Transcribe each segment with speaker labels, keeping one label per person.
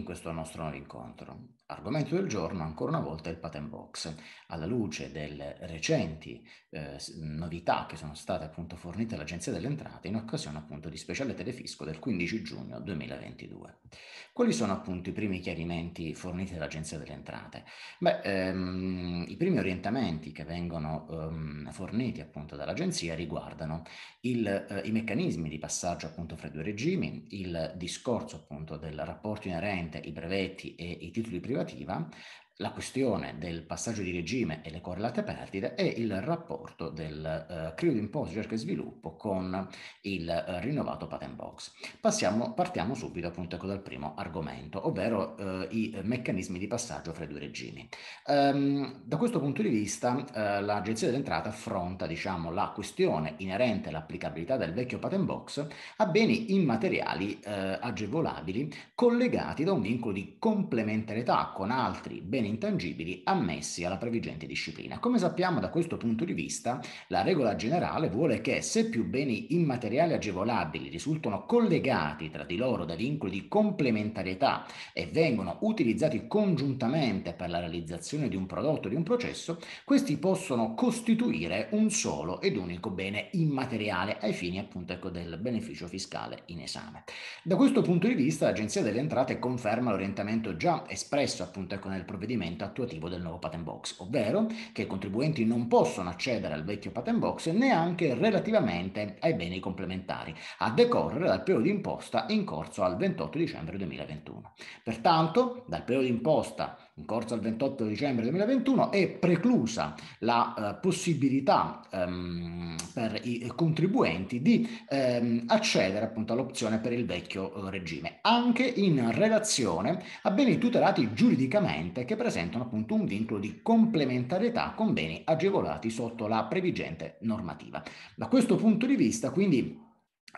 Speaker 1: in questo nostro nuovo incontro. Argomento del giorno, ancora una volta, il patent box. Alla luce delle recenti eh, novità che sono state appunto fornite all'Agenzia delle Entrate in occasione appunto di speciale telefisco del 15 giugno 2022. Quali sono appunto i primi chiarimenti forniti dall'Agenzia delle Entrate? Beh, ehm, i primi orientamenti che vengono ehm, forniti appunto dall'Agenzia riguardano il, eh, i meccanismi di passaggio appunto fra i due regimi, il discorso appunto del rapporto inerente i brevetti e i titoli privati derivativa la questione del passaggio di regime e le correlate perdite e il rapporto del eh, CRIO d'imposta ricerca e sviluppo con il eh, rinnovato patent box. Passiamo, partiamo subito appunto ecco, dal primo argomento, ovvero eh, i meccanismi di passaggio fra i due regimi. Um, da questo punto di vista eh, l'Agenzia dell'Entrata affronta diciamo, la questione inerente all'applicabilità del vecchio patent box a beni immateriali eh, agevolabili collegati da un vincolo di complementarietà con altri beni intangibili ammessi alla previgente disciplina. Come sappiamo da questo punto di vista, la regola generale vuole che se più beni immateriali agevolabili risultano collegati tra di loro da vincoli di complementarietà e vengono utilizzati congiuntamente per la realizzazione di un prodotto o di un processo, questi possono costituire un solo ed unico bene immateriale ai fini appunto ecco, del beneficio fiscale in esame. Da questo punto di vista l'Agenzia delle Entrate conferma l'orientamento già espresso appunto ecco, nel provvedimento provvedimento attuativo del nuovo patent box, ovvero che i contribuenti non possono accedere al vecchio patent box neanche relativamente ai beni complementari, a decorrere dal periodo di imposta in corso al 28 dicembre 2021. Pertanto, dal periodo di imposta in corso al 28 dicembre 2021 è preclusa la uh, possibilità um, per i contribuenti di um, accedere appunto all'opzione per il vecchio uh, regime, anche in relazione a beni tutelati giuridicamente che presentano appunto un vincolo di complementarietà con beni agevolati sotto la previgente normativa. Da questo punto di vista, quindi,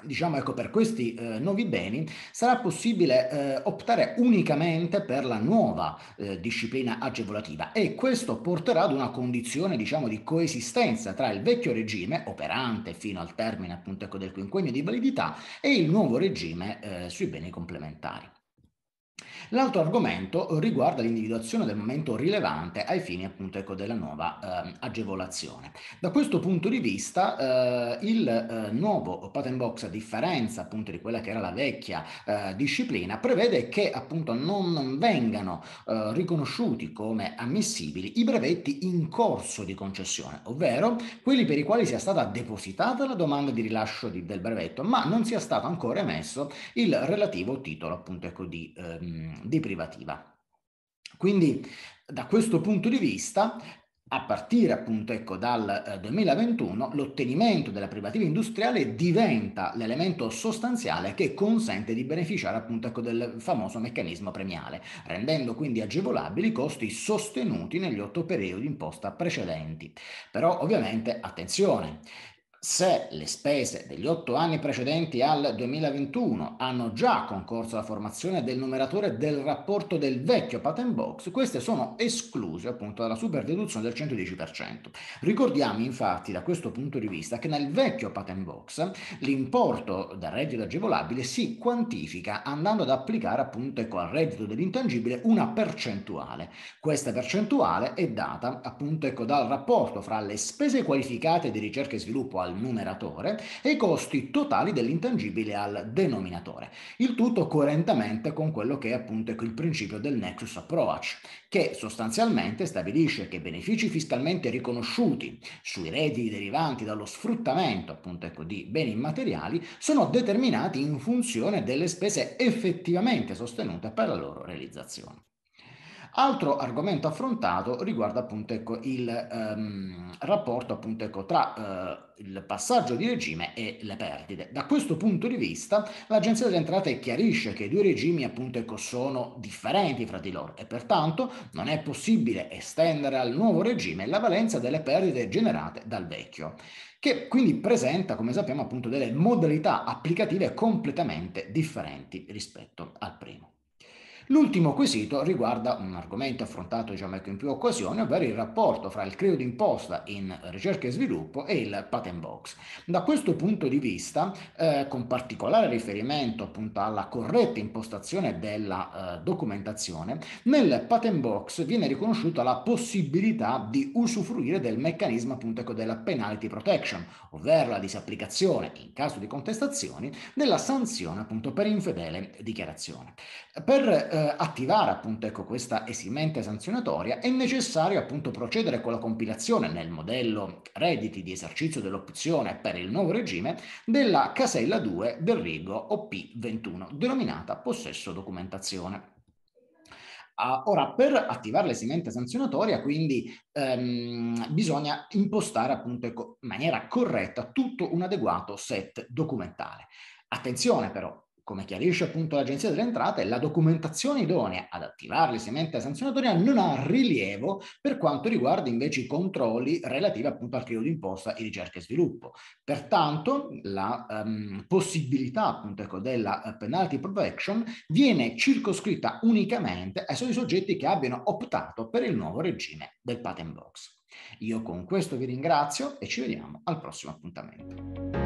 Speaker 1: Diciamo ecco, per questi eh, nuovi beni sarà possibile eh, optare unicamente per la nuova eh, disciplina agevolativa e questo porterà ad una condizione diciamo, di coesistenza tra il vecchio regime operante fino al termine appunto ecco, del quinquennio di validità e il nuovo regime eh, sui beni complementari. L'altro argomento riguarda l'individuazione del momento rilevante ai fini appunto ecco, della nuova eh, agevolazione. Da questo punto di vista eh, il eh, nuovo patent box, a differenza appunto di quella che era la vecchia eh, disciplina, prevede che appunto non vengano eh, riconosciuti come ammissibili i brevetti in corso di concessione, ovvero quelli per i quali sia stata depositata la domanda di rilascio di, del brevetto, ma non sia stato ancora emesso il relativo titolo appunto ecco, di ehm, di privativa. Quindi da questo punto di vista a partire appunto ecco, dal 2021 eh, l'ottenimento della privativa industriale diventa l'elemento sostanziale che consente di beneficiare appunto ecco, del famoso meccanismo premiale, rendendo quindi agevolabili i costi sostenuti negli otto periodi imposta precedenti. Però ovviamente attenzione, se le spese degli otto anni precedenti al 2021 hanno già concorso alla formazione del numeratore del rapporto del vecchio patent box, queste sono escluse appunto dalla super deduzione del 110%. Ricordiamo infatti da questo punto di vista che nel vecchio patent box l'importo del reddito agevolabile si quantifica andando ad applicare appunto ecco, al reddito dell'intangibile una percentuale. Questa percentuale è data appunto ecco, dal rapporto fra le spese qualificate di ricerca e sviluppo al al numeratore e i costi totali dell'intangibile al denominatore. Il tutto coerentemente con quello che è appunto il principio del Nexus Approach, che sostanzialmente stabilisce che benefici fiscalmente riconosciuti sui redditi derivanti dallo sfruttamento appunto ecco, di beni immateriali sono determinati in funzione delle spese effettivamente sostenute per la loro realizzazione. Altro argomento affrontato riguarda appunto ecco, il um, rapporto appunto ecco, tra uh, il passaggio di regime e le perdite. Da questo punto di vista l'Agenzia delle Entrate chiarisce che i due regimi appunto ecco, sono differenti fra di loro e pertanto non è possibile estendere al nuovo regime la valenza delle perdite generate dal vecchio che quindi presenta, come sappiamo, appunto delle modalità applicative completamente differenti rispetto al primo. L'ultimo quesito riguarda un argomento affrontato diciamo, in più occasioni, ovvero il rapporto fra il credito d'imposta in ricerca e sviluppo e il patent box. Da questo punto di vista, eh, con particolare riferimento appunto alla corretta impostazione della eh, documentazione, nel patent box viene riconosciuta la possibilità di usufruire del meccanismo appunto ecco, della penalty protection, ovvero la disapplicazione in caso di contestazioni della sanzione appunto per infedele dichiarazione. Per eh, attivare appunto ecco, questa esimente sanzionatoria è necessario appunto procedere con la compilazione nel modello redditi di esercizio dell'opzione per il nuovo regime della casella 2 del rigo OP21 denominata possesso documentazione. Uh, ora, per attivare l'esimente sanzionatoria, quindi ehm, bisogna impostare appunto ecco, in maniera corretta tutto un adeguato set documentale. Attenzione però, come chiarisce appunto l'Agenzia delle Entrate, la documentazione idonea ad attivare l'esimente sanzionatoria non ha rilievo per quanto riguarda invece i controlli relativi appunto al credito d'imposta e ricerca e sviluppo. Pertanto la um, possibilità appunto ecco, della uh, penalty protection viene circoscritta unicamente ai soli soggetti che abbiano optato per il nuovo regime del patent box. Io con questo vi ringrazio e ci vediamo al prossimo appuntamento.